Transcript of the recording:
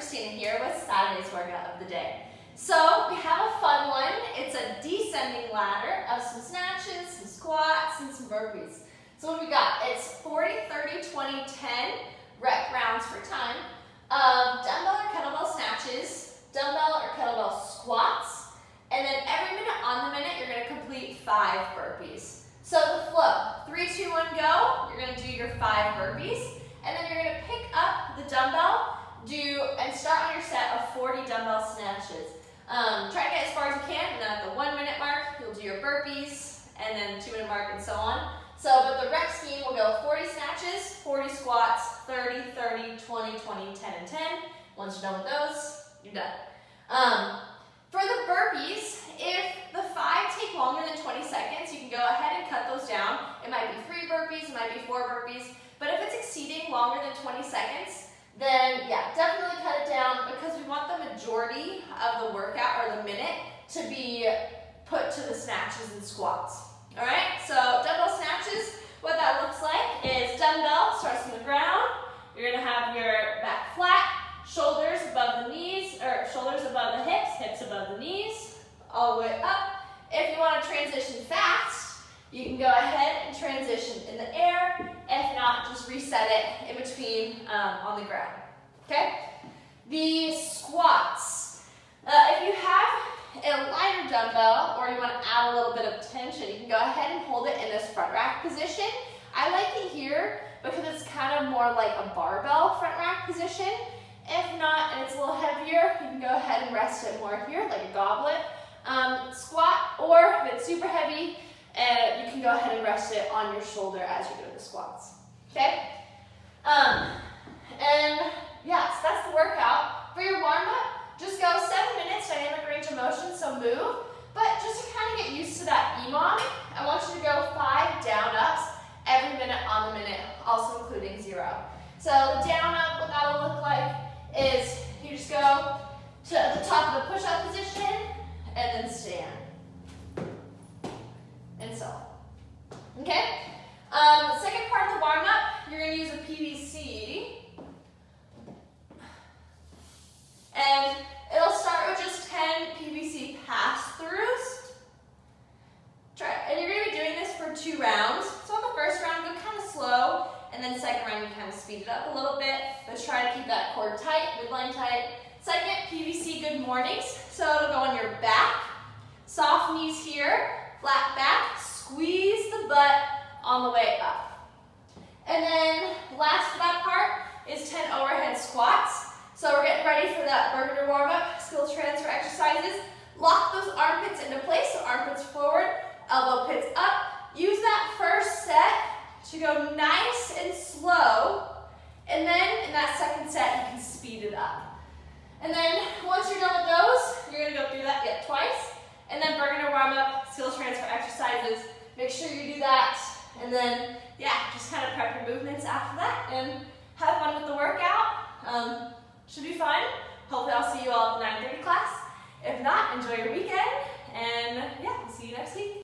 Christina here with Saturday's workout of the day. So we have a fun one. It's a descending ladder of some snatches, some squats, and some burpees. So what we got? It's 40, 30, 20, 10 rep rounds for time of dumbbell or kettlebell snatches, dumbbell or kettlebell squats, and then every minute on the minute, you're gonna complete five burpees. So the flow, three, two, one, go. You're gonna do your five burpees. And then you're gonna pick up the dumbbell, do, and start on your set of 40 dumbbell snatches. Um, try to get as far as you can, and then at the one minute mark, you'll do your burpees, and then two minute mark, and so on. So, but the rep scheme will go 40 snatches, 40 squats, 30, 30, 20, 20, 10, and 10. Once you're done with those, you're done. Um, for the burpees, if the five take longer than 20 seconds, you can go ahead and cut those down. It might be three burpees, it might be four burpees, but if it's exceeding longer than 20 seconds, then yeah, definitely cut it down because we want the majority of the workout or the minute to be put to the snatches and squats. All right, so dumbbell snatches, what that looks like is dumbbell starts from the ground. You're gonna have your back flat, shoulders above the knees, or shoulders above the hips, hips above the knees, all the way up. If you wanna transition fast, you can go ahead and transition in the air, if not, just reset it in between um, on the ground. Okay? The squats. Uh, if you have a lighter dumbbell or you want to add a little bit of tension, you can go ahead and hold it in this front rack position. I like it here because it's kind of more like a barbell front rack position. If not, and it's a little heavier, you can go ahead and rest it more here, like a goblet um, squat, or if it's super heavy, and you can go ahead and rest it on your shoulder as you do the squats. Okay? Um, and yeah, so that's the workout. For your warm-up, just go seven minutes, dynamic range of motion, so move. But just to kind of get used to that EMOM, I want you to go five down-ups every minute on the minute, also including zero. So the down-up, what that'll look like is you just go to the top of the push-up position and then stand and so. Okay? Um, the second part of the warm-up, you're to use a PVC. Two rounds. So on the first round, go kind of slow, and then second round, you kind of speed it up a little bit, but try to keep that core tight, midline tight. Second, PVC good mornings. So it'll go on your back, soft knees here, flat back, squeeze the butt on the way up. And then last that part is 10 overhead squats. So we're getting ready for that Burgener warm-up, skill transfer exercises. Lock those armpits into place, so armpits forward, elbow pits up. Use that first set to go nice and slow. And then in that second set, you can speed it up. And then once you're done with those, you're gonna go through that yet twice. And then we're gonna warm-up, skill transfer exercises. Make sure you do that. And then, yeah, just kind of prep your movements after that and have fun with the workout. Um, should be fun. Hopefully I'll see you all at the 9.30 class. If not, enjoy your weekend. And yeah, see you next week.